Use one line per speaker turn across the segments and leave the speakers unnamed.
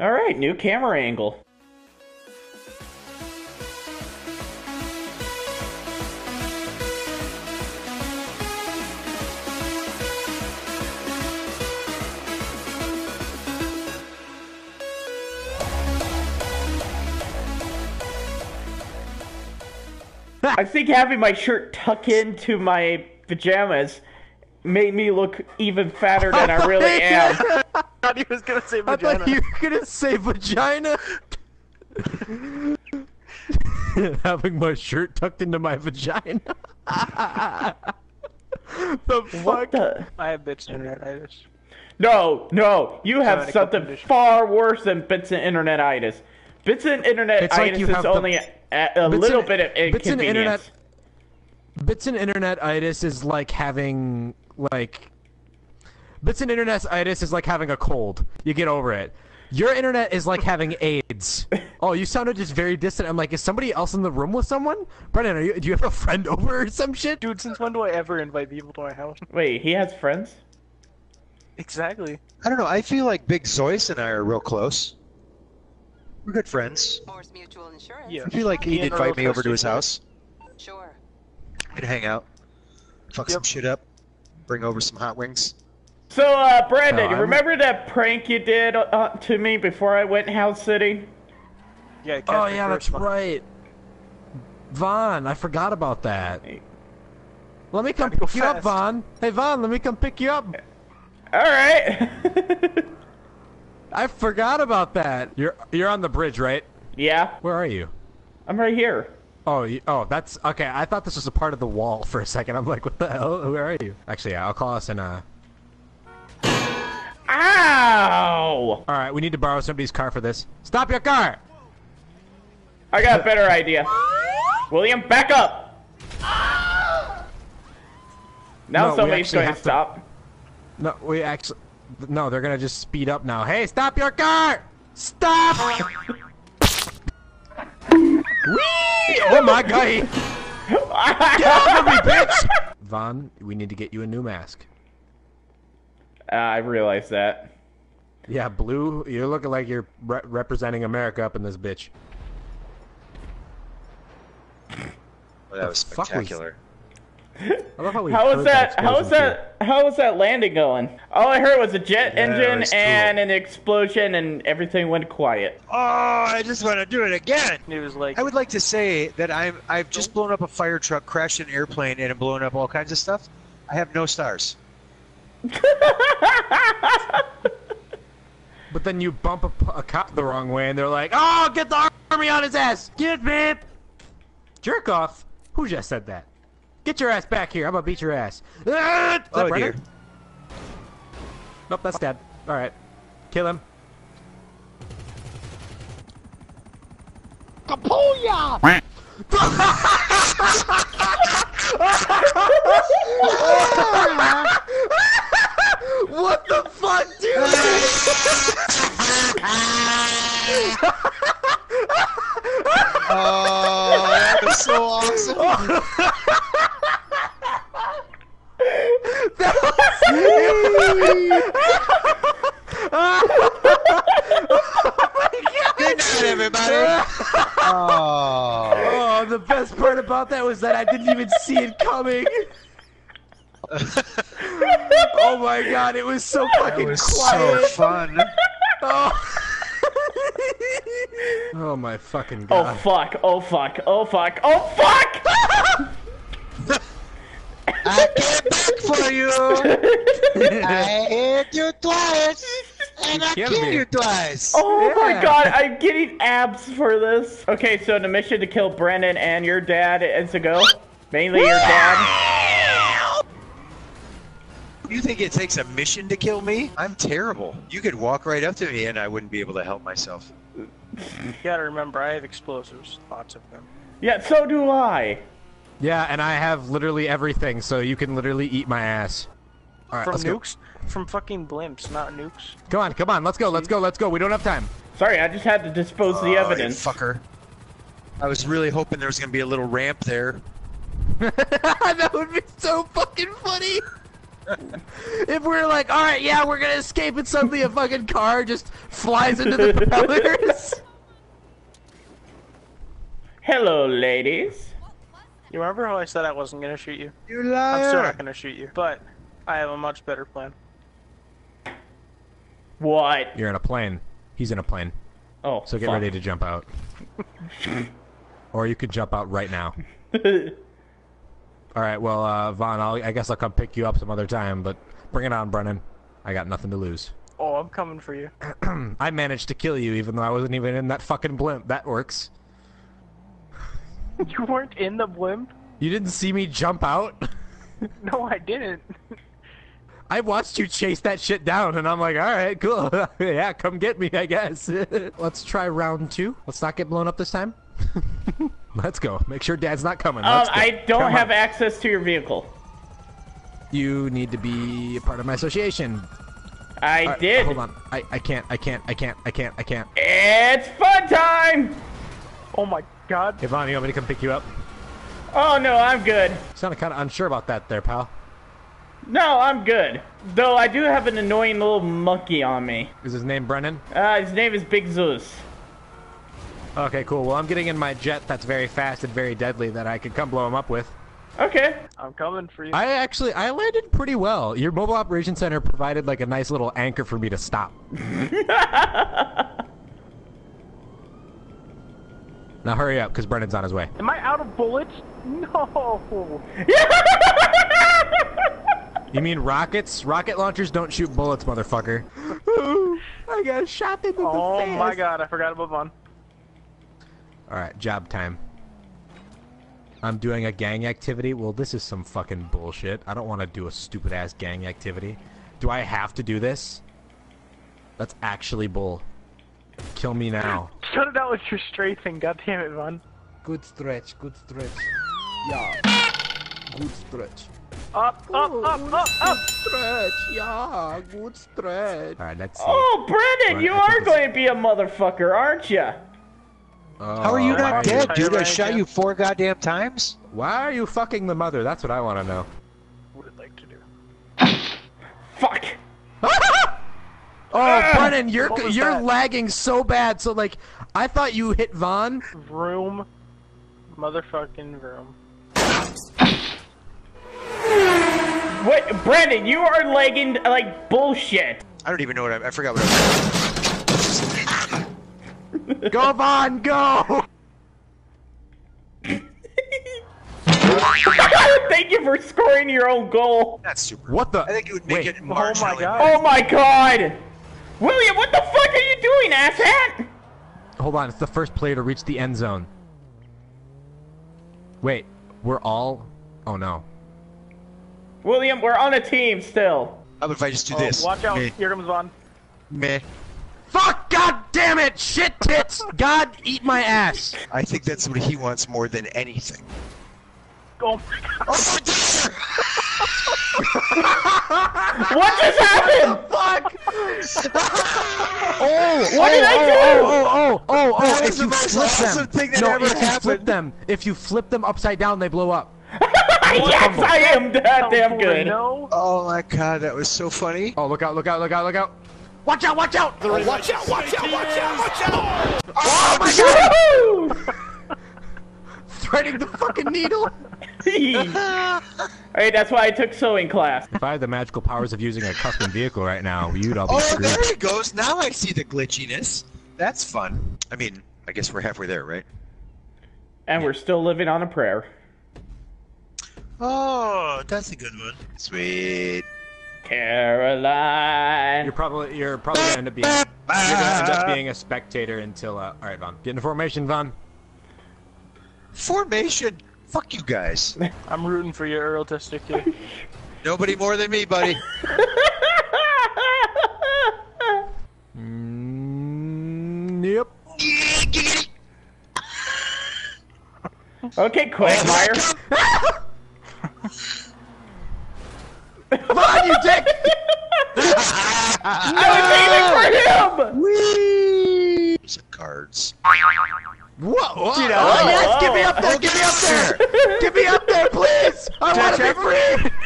All right, new camera angle. I think having my shirt tuck into my pajamas made me look even fatter than I really am.
I thought he was gonna say
I
vagina.
thought you were gonna say vagina. Having my shirt tucked into my vagina. the fuck?
What the?
I have bits internetitis.
No, no, you have
Medical
something
condition.
far worse than bits and internetitis. Bits and internetitis
It's like
is
have the-
only a, a
Bits
little
and-
bit of
bits and
inconvenience.
internet- Bits and internet itis is like having like bits and internet itis is like having a cold. You get over it. Your internet is like having AIDS. Oh, you sounded just very distant. I'm like, is somebody else in the room with someone? Brennan, are you, do you have a friend over or some shit?
Dude, since when do I ever invite people to my house?
Wait, he has friends?
Exactly.
I don't know. I feel like Big Zoyce and I are real close. We're good friends.
Force Mutual Insurance.
Yeah.
I feel like he'd
Ian
invite me over to his house.
Sure.
We'd hang out, fuck some shit up, bring over some hot wings.
So, uh, Brandon,
No,
you remember that prank you did uh, to me before I went house sitting?
Yeah.
Oh yeah, that's
Kirsten.
right. Vaan, I forgot about that. Let me come
go
pick you up,
fast.
Vaan. Hey Vaan, let me come pick you up.
All right.
I forgot about that. You're you're on the bridge, right?
yeah,
Where are you?
I'm right here.
Oh, you, oh, that's okay. I thought this was a part of the wall for a second. I'm like, what the hell? Where are you? Actually, yeah, I'll call us in. Uh,
Ow!
all right, we need to borrow somebody's car for this. Stop your car!
I got a better idea. William, back up! Now
No,
somebody's going to
to-
stop.
No, we actually, no, they're gonna just speed up now. Hey, stop your car! Stop! Whee! Oh my god! Get off of me, bitch! Vaan, we need to get you a new mask.
Uh, I realize that.
Yeah, blue. You're looking like you're re- representing America up in this bitch.
Well, that was
spectacular. was- I love how we.
How was
heard
that? How was
explosion,
that? How was that landing going? All I heard was a jet
Yeah,
engine
was cool.
and an explosion, and everything went quiet.
Oh, I just want to do it again.
He was like,
I would like to say that I'm I've just blown up a fire truck, crashed an airplane, and blown up all kinds of stuff. I have no stars.
Too. But then you bump a cop the wrong way, and they're like, "Oh, get the army on his ass! Get me!" Jerk off. Who just said that? Get your ass back here. I'm gonna beat your ass. Ah, is that
Oh
Brennan?
dear.
Nope, that's dead. All right, kill him. What the fuck, dude?
Oh, that was so awesome. Good night, everybody. Oh.
Oh, the best part about that was that I didn't even see it coming. oh my god, it was so
That
fucking
was so
quiet.
fun.
Oh. oh my fucking
oh,
god.
Oh fuck! Oh fuck! Oh fuck! Oh fuck!
I came back for you. I hit you twice, and I
killed
killed
me.
you twice.
Oh my god! I'm getting abs for this. Okay, so the mission to kill Brennan and your dad is to go. Mainly your dad.
You think it takes a mission to kill me? I'm terrible. You could walk right up to me, and I wouldn't be able to help myself.
you gotta remember, I have explosives, lots of them.
Yeah, so do I.
Yeah, and I have literally everything, so you can literally eat my ass. All right,
From
let's go.
nukes, from fucking blimps, not nukes.
Come on, come on, let's go, let's go, let's go. We don't have time.
Sorry, I just had to dispose the
Oh, you
evidence.
fucker. I was really hoping there was gonna be a little ramp there.
that would be so fucking funny. if we're like, all right, yeah, we're gonna escape, and suddenly a fucking car just flies into the propellers.
Hello, ladies.
You remember how I said I wasn't gonna shoot you?
You
I'm still not gonna shoot you, but I have a much better plan.
What?
You're in a plane. He's in a plane.
Oh,
So get
fuck.
ready to jump out. or you could jump out right now. All right, well, uh, Vaan, I'll, I guess I'll come pick you up some other time, but bring it on, Brennan. I got nothing to lose.
Oh, I'm coming for you.
I managed to kill you even though I wasn't even in that fucking blimp. That works.
You weren't in the blimp?
You didn't see me jump out?
No, I didn't.
I watched you chase that shit down, and I'm like, all right, cool. yeah, come get me, I guess. Let's try round two. Let's not get blown up this time. Let's go. Make sure Dad's not coming.
Um, I don't
Come
have
on.
access to your vehicle.
You need to be a part of my association.
I
All right,
did.
Hold on. I, I can't. I can't. I can't. I can't. I can't.
It's fun time.
Oh my god.
Yvonne, you want me to come pick you up?
Oh no, I'm good.
Sounded kind of unsure about that there, pal.
No, I'm good. Though I do have an annoying little monkey on me.
Is his name Brennan?
Uh, his name is Big Zeus.
Okay, cool. Well, I'm getting in my jet that's very fast and very deadly that I could come blow him up with.
Okay.
I'm coming for you.
I actually I landed pretty well. Your mobile operation center provided like a nice little anchor for me to stop. now hurry up, because Brennan's on his way.
Am I out of bullets? No.
You mean rockets? Rocket launchers don't shoot bullets, motherfucker. I got shot in the
Oh
face.
my god, I forgot about Vaan.
All right, job time. I'm doing a gang activity. Well, this is some fucking bullshit. I don't want to do a stupid ass gang activity. Do I have to do this? That's actually bull. Kill me now.
Shut it out with your strafing, god damn it, Vaan.
Good stretch, good stretch. Yeah. Good stretch.
Up, up, up, up, up!
Stretch, yeah, good stretch. Alright, let's see.
Oh, Brendan,
Right,
you are going to be a motherfucker, aren't you?
How are you
Oh,
not dead,
you-
dude? I shot you four goddamn times.
Why are you fucking the mother? That's what I want to know.
Would like to do.
Fuck.
Oh, ah! Brennan, you're you're
that?
lagging so bad. So like, I thought you hit Vaan.
Room, Motherfucking room.
What, Brendan, you are lagging like bullshit.
I don't even know what I, I forgot what I was.
Go Vaan, go!
Thank you for scoring your own goal.
Not super.
What the?
I think it would make
Wait.
it
Oh my. God.
Oh my god. William, what the fuck are you doing, asshat?
Hold on, it's the first player to reach the end zone. Wait, we're all. Oh no.
William, we're on a team still.
How about if I just do
Oh,
this?
watch out,
Meh,
here comes Vaan.
meh.
Fuck! God damn it! Shit tits! God eat my ass!
I think that's what he wants more than anything.
Oh my god.
Oh my god!
What just happened?
Fuck! oh!
What did
oh,
I
oh,
do?
Oh! Oh! Oh! Oh!
oh that
if
was the
you flip them,
thing that
no,
ever
if you flip them, if you flip them upside down, they blow up.
yes, I am that damn good.
Oh my god, that was so funny.
Oh! Look out! Look out! Look out! Look out! Watch out! Watch out! watch out! Watch out! Watch out! Watch out! Oh my god!
Woo!
Threading the fucking needle.
Hey, that's why I took sewing class.
If I had the magical powers of using a custom vehicle right now, you'd all be
Oh,
screwed.
there he goes. Now I see the glitchiness. That's fun. I mean, I guess we're halfway there, right?
And we're still living on a prayer.
Oh, that's a good one. Sweet.
Caroline.
You're probably you're probably gonna end up being you're gonna end up being a spectator until uh, all right, Vaan. Get into formation, Vaan.
Formation. Fuck you guys.
I'm rooting for you, Earl Testicle.
Nobody more than me, buddy.
Mm, yep.
okay, Quagmire. I was aiming for him.
Whee! Some cards.
Whoa! whoa
You know,
oh, yes,
whoa.
get me up there! Get me up there! Get me up there, please! I want to be free!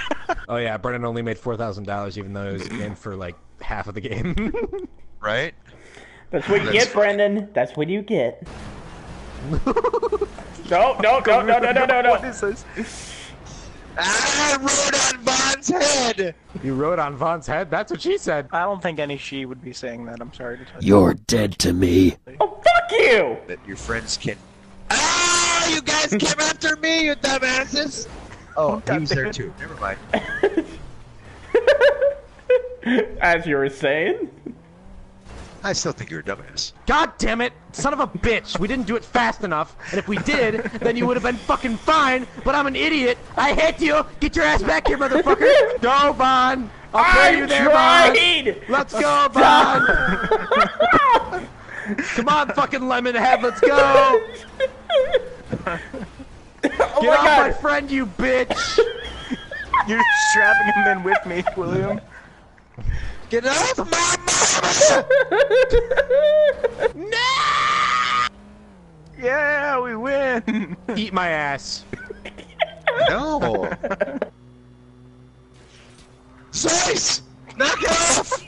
Oh yeah, Brennan only made four thousand dollars, even though he was in for like half of the game.
Right?
That's what you
That's
get, Brendan. That's what you get. no, no, no, no, no, no, no,
What
no.
is this?
I rode on Vaan's head!
you rode on Vaan's head. That's what she said.
I don't think any she would be saying that. I'm sorry to tell you.
You're dead to me.
Oh, fuck you!
That your friends can. Ah, you guys came after me, you dumbasses! Oh, he was there too. Never mind.
As you were saying.
I still think you're a dumbass.
God damn it, son of a bitch! We didn't do it fast enough, and if we did, then you would have been fucking fine. But I'm an idiot. I hate you. Get your ass back here, motherfucker. Go, Vaan. I'll
I
carry you there, Vaan.
tried!
Let's go, Vaan. Come on, fucking Lemonhead. Let's go.
oh
Get
my
off
god!
my friend, you bitch.
You're strapping him in with me, William.
Get off my mama!
Yeah, we win.
Eat my ass.
No! Slice! Knock it off!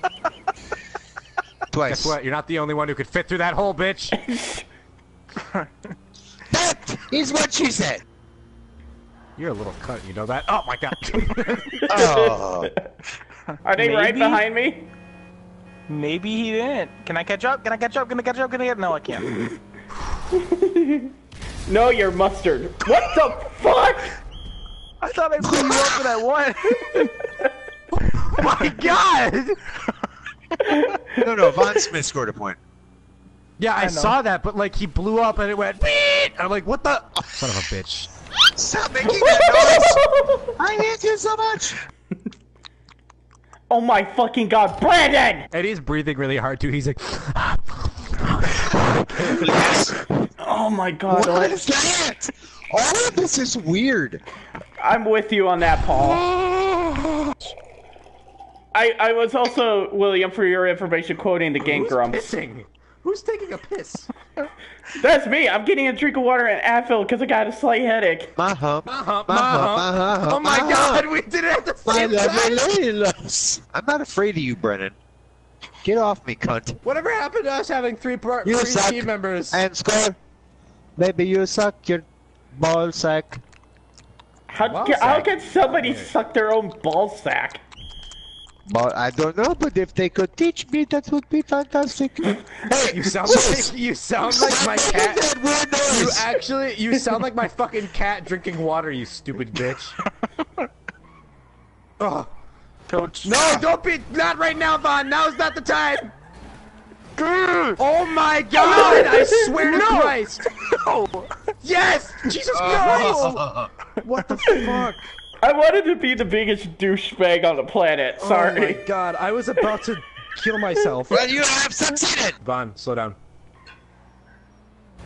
Twice.
Guess what? You're not the only one who could fit through that hole, bitch.
That is what she said.
You're a little cut, you know that? Oh my god.
Oh.
Are they right behind me?
Maybe he didn't. Can I catch up? Can I catch up? Can I catch up? Can I get? No, I can't.
No, you're mustard. What the fuck?
I thought I blew you up for that one.
oh my god!
No, no, Vaan Smith scored a point.
Yeah, I,
know.
saw that, but like he blew up and it went beep! I'm like, what the? Son of a bitch.
Stop making that noise! I hate you so much!
Oh my fucking god, Brandon!
And he's breathing really hard too. He's like,
Oh my god,
What is that? All of this is weird.
I'm with you on that, Paul. I I was also William for your information quoting the Game
who's
Grumps.
pissing? Who's taking a piss?
That's me. I'm getting a drink of water and Advil because I got a slight headache.
My hump.
Uh-huh,
My hump, my hump,
Oh my
my
god,
hump.
we did it at the
My
same time!
lovely. I'm not afraid of you, Brennan. Get off me, cunt.
Whatever happened to us having three, par-
You
three
suck.
team members?
And score. Maybe you suck your ball sack.
How,
Ball
ca- how can somebody suck their own ball sack?
But I don't know, but if they could teach me, that would be fantastic. hey,
You sound like you sound like my cat.
that weird noise.
You actually, you sound like my fucking cat drinking water. You stupid bitch. oh
Coach.
no! Don't be not right now, Vaan. Now's not the time. Oh my God! I swear to Christ!
No.
Yes! Jesus uh, Christ! What the fuck?
I wanted to be the biggest douchebag on the planet.
Oh
sorry.
Oh my God! I was about to kill myself.
well, you have succeeded.
Vaan, slow down.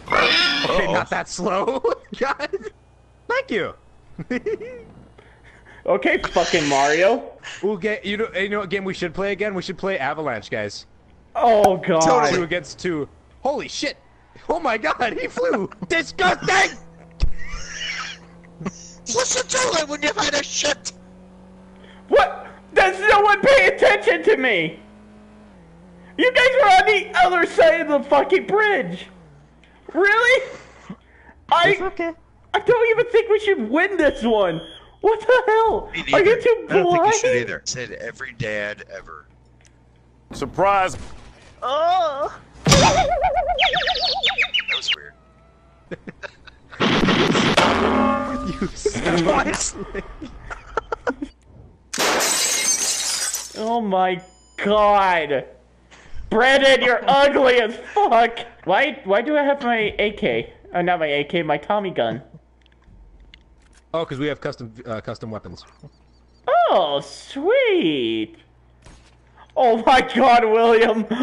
Okay, not that slow. God. Thank you.
okay, fucking Mario.
We'll get you know you know what game we should play again? We should play Avalanche, guys.
Oh god.
Totally.
Two against two. Holy shit! Oh my god, he flew! Disgusting!
What's you doing when you've had a shit?
What? Does no one pay attention to me? You guys were on the other side of the fucking bridge. Really? I
okay.
I don't even think we should win this one. What the hell?
Me
Are you
neither.
too
I don't think you should either. Said every dad ever.
Surprise!
Oh.
That was weird.
You sound
Oh my god. Brandon, you're ugly as fuck. Why why do I have my AK? Oh, not my AK, my Tommy gun.
Oh, because we have custom uh, custom weapons.
Oh, sweet. Oh my god, William.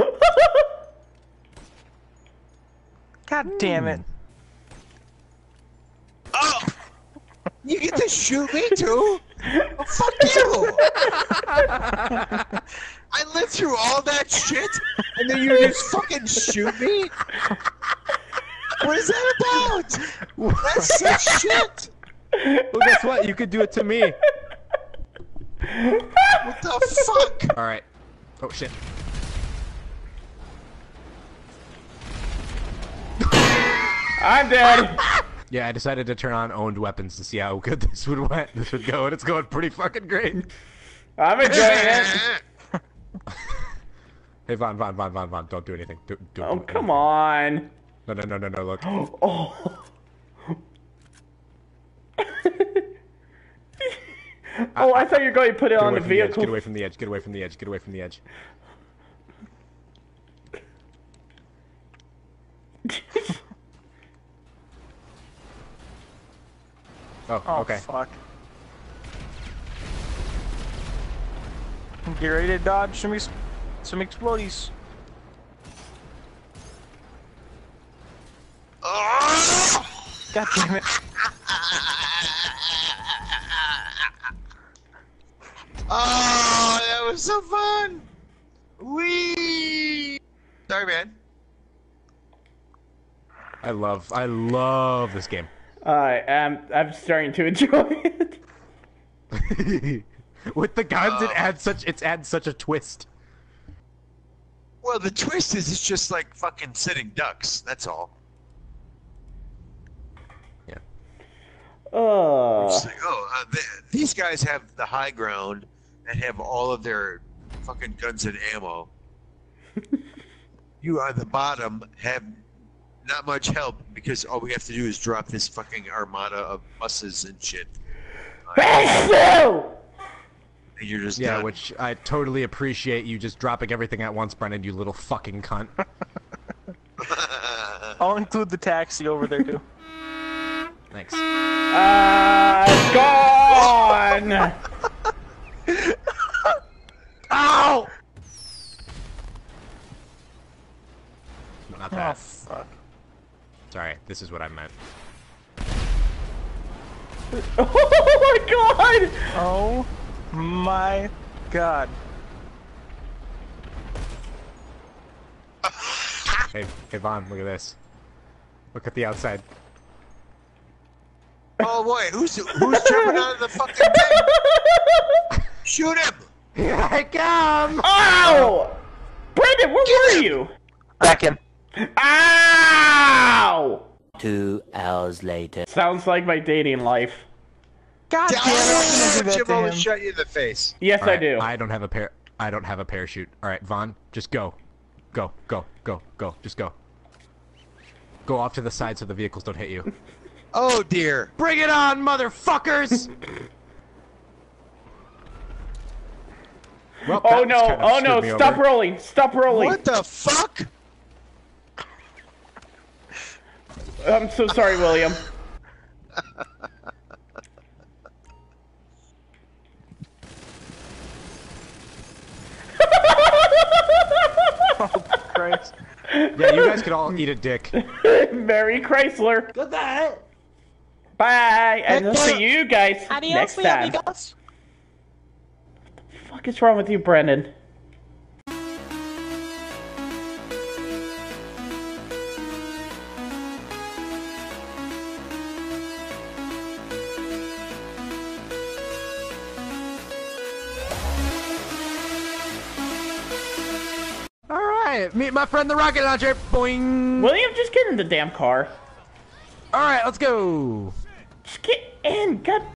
God damn it.
Oh! You get to shoot me too? Oh, fuck you! I lived through all that shit, and then you just fucking shoot me? What is that about? That's such shit!
Well, guess what? You could do it to me.
What the fuck?
All right. Oh shit.
I'm dead.
Yeah, I decided to turn on owned weapons to see how good this would went. This would go, and it's going pretty fucking great.
I'm enjoying it.
Hey, Vaan, Vaan, Vaan, Vaan, Vaan, don't do anything. Do, do,
Oh,
do-
come on.
No, no, no, no, no. Look.
Oh. oh, I thought you were going to put it on the
from the edge.
vehicle.
Get away from the edge. Get away from the edge. Get away from the edge. Oh,
Oh,
okay.
fuck. Get ready to dodge some, ex some explodies. God damn it.
Oh, that was so fun! Wee! Sorry, man.
I love, I love this game.
I am. I'm starting to enjoy it.
With the guns,
Oh.
it adds such, it adds such a twist.
Well, the twist is it's just like fucking sitting ducks. That's all.
Yeah.
Oh.
It's like, oh, uh, th- these guys have the high ground and have all of their fucking guns and ammo. you on the bottom have not much help because all we have to do is drop this fucking armada of buses and shit.
Best
And you're just
Yeah,
done.
which I totally appreciate you just dropping everything at once, Brennan, you little fucking cunt.
I'll include the taxi over there too.
Thanks.
Uh, gone.
Ow! Not
Oh,
that.
Fuck.
Sorry, this is what I meant.
Oh my god.
Oh my god.
Hey, hey Vaan, look at this. Look at the outside.
oh boy, who's who's jumping out of the fucking thing? Shoot him!
Here I come!
Ow! Brendan, where were you?
Back in.
Ow!
Two hours later.
Sounds like my dating life.
God damn it. I couldn't
Jim
to
always
him.
shot you in the face.
Yes, I do.
I don't have a par. I don't have a parachute. All right, Vaan, just go, go, go, go, go, just go. Go off to the side so the vehicles don't hit you.
Oh dear.
Bring it on, motherfuckers! Well,
Oh no!
kind of
Oh no! Stop
over.
rolling! Stop rolling!
What the fuck?
I'm so sorry, William.
Christ.
Yeah, you guys could all eat a dick.
Merry Chrysler. Goodbye. Bye, and I'll see you guys next time. What the fuck is wrong with you, Brendan?
Meet my friend the rocket launcher. Boing.
William, just get in the damn car.
All right, let's go.
Just get in. God